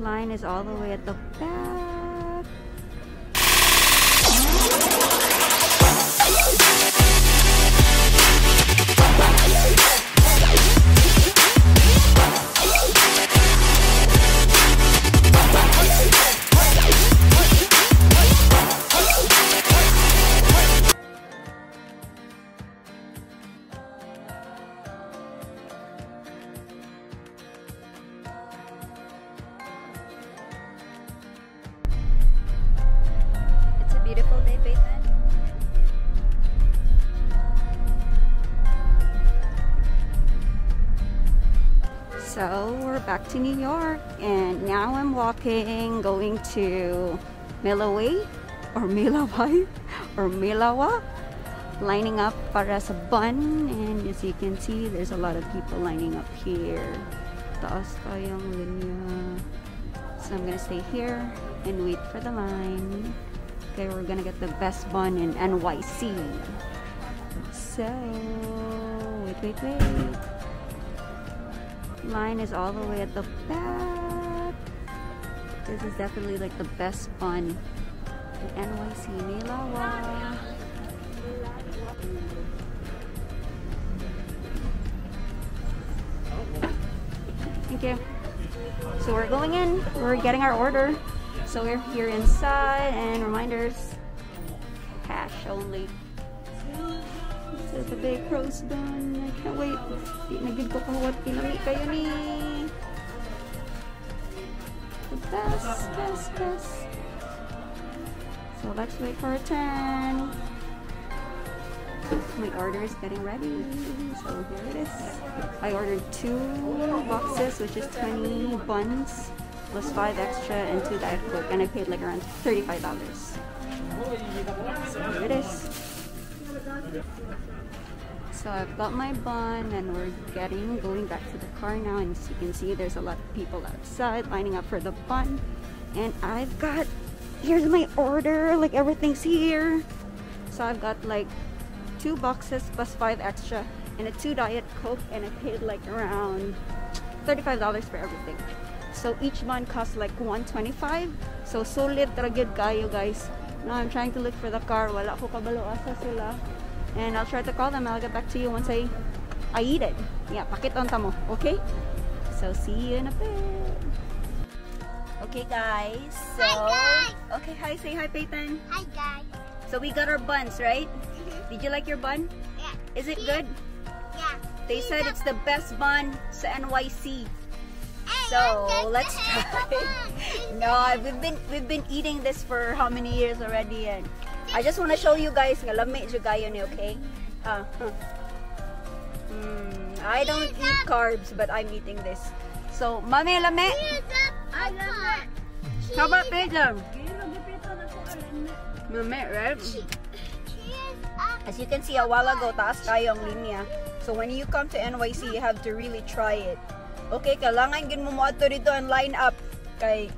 Line is all the way at the back. So we're back to New York, and now I'm walking, going to Milaway or Milaway or Milawa, lining up para sa bun. And as you can see, there's a lot of people lining up here. Taas tayong linya. So I'm gonna stay here and wait for the line. Okay, we're gonna get the best bun in NYC. So, wait, wait, wait. Line is all the way at the back. This is definitely like the best bun in NYC. Mei Lai Wah. Thank you. So we're going in. We're getting our order. So we're here inside and reminders. Cash only. A big roast bun. I can't wait. Di na gid ko kahuwat pinami kayo ni. The best, best, best. So let's wait for a turn. My order is getting ready. So here it is. I ordered two boxes, which is 20 buns, plus five extra and two Diet Coke, and I paid like around $35. So here it is. So I've got my bun and we're getting going back to the car now and as you can see there's a lot of people outside lining up for the bun. And I've got here's my order like everything's here. So I've got like two boxes plus five extra and a two diet coke and I paid like around $35 for everything. So each bun costs like 125 so solid gyud kayo guys. Now I'm trying to look for the car. Wala ko kabalo asa sila and I'll try to call them. I'll get back to you once I I eat it. Yeah pakit on mo okay? So see you in a bit. Okay guys so Hi, okay hi say hi Peyton. Hi guys. so we got our buns right? Mm-hmm. Did you like your bun? Yeah. is it good? Yeah. they said it's the best bun sa NYC So let's try. no, we've been we've been eating this for how many years already, and I just want to show you guys nga lami jud okay? Ah, huh. Hmm, I don't eat carbs, but I'm eating this. So, mami lami. Here's a I papa. How about Pedro? Mami, right? As you can see, a while ago, taas tayo ang linya. So when you come to NYC, you have to really try it. Okay, kailangan gin mo mo ato dito and line up kay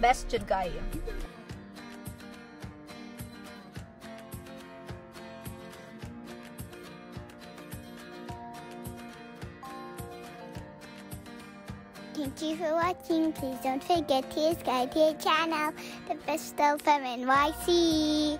best jud kayo. Thank you for watching. Please don't forget to subscribe to your channel, The Vestal from NYC.